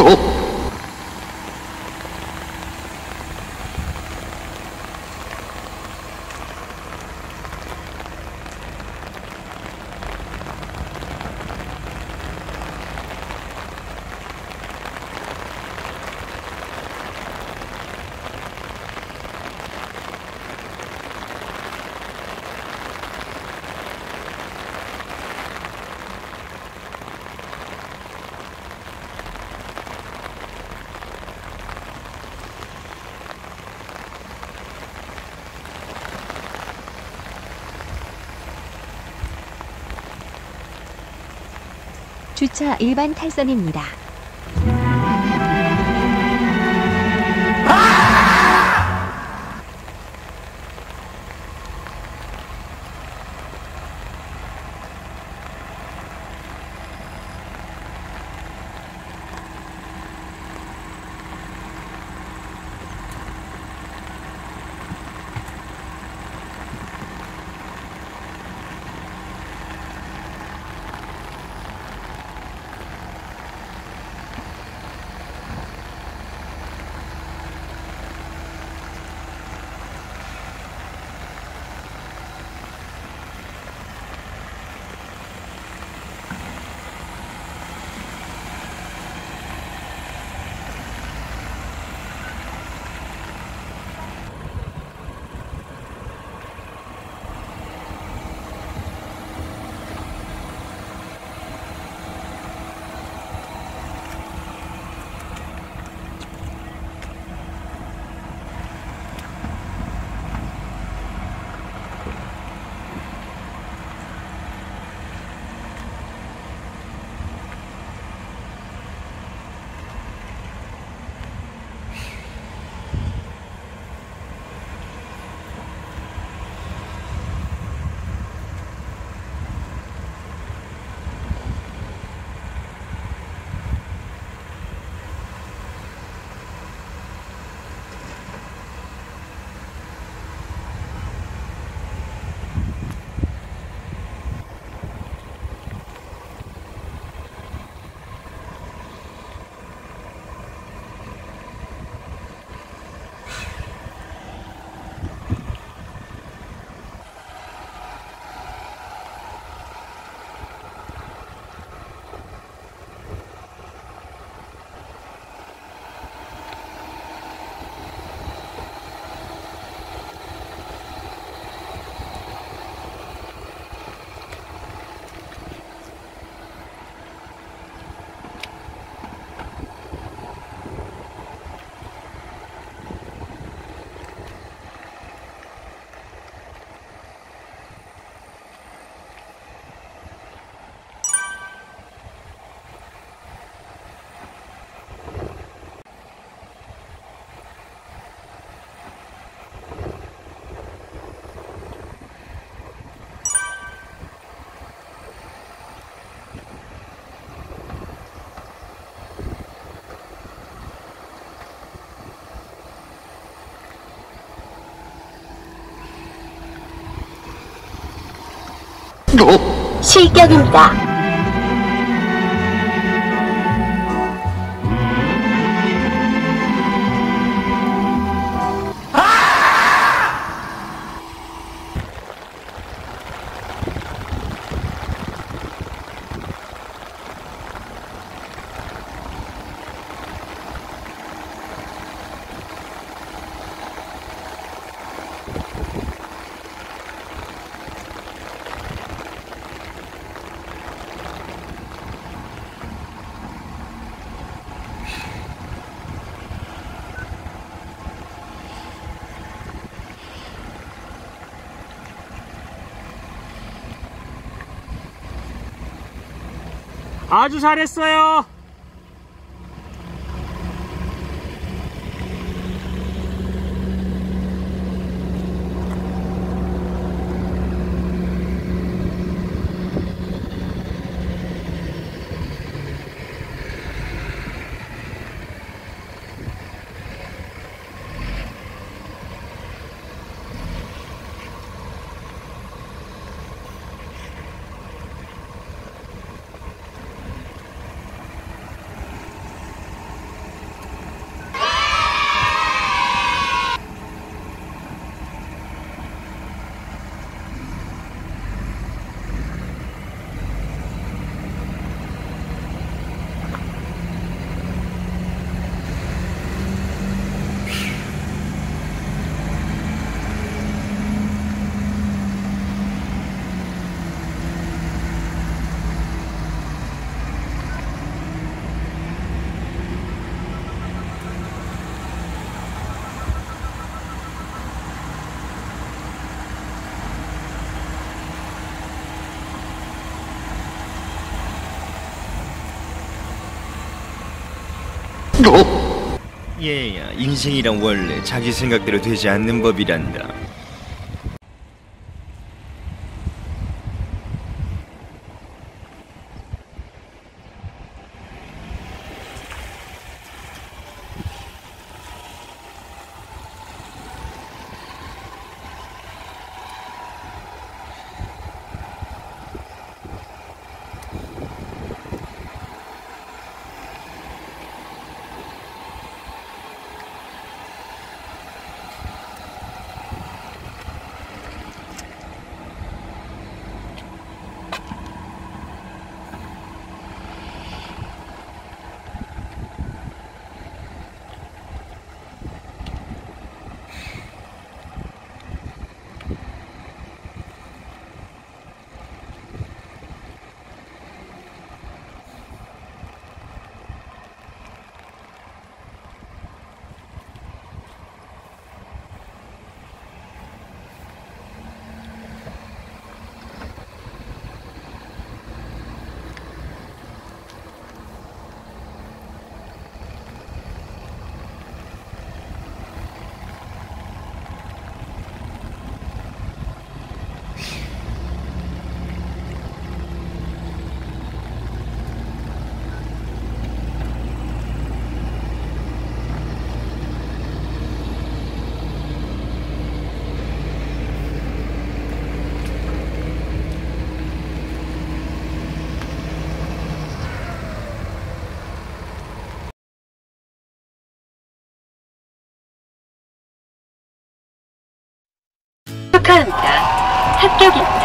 走 주차 일반 탈선입니다. 실격입니다. 아주 잘했어요. 얘야, 인생이란 원래 자기 생각대로 되지 않는 법이란다. 축하합니다. 합격입니다.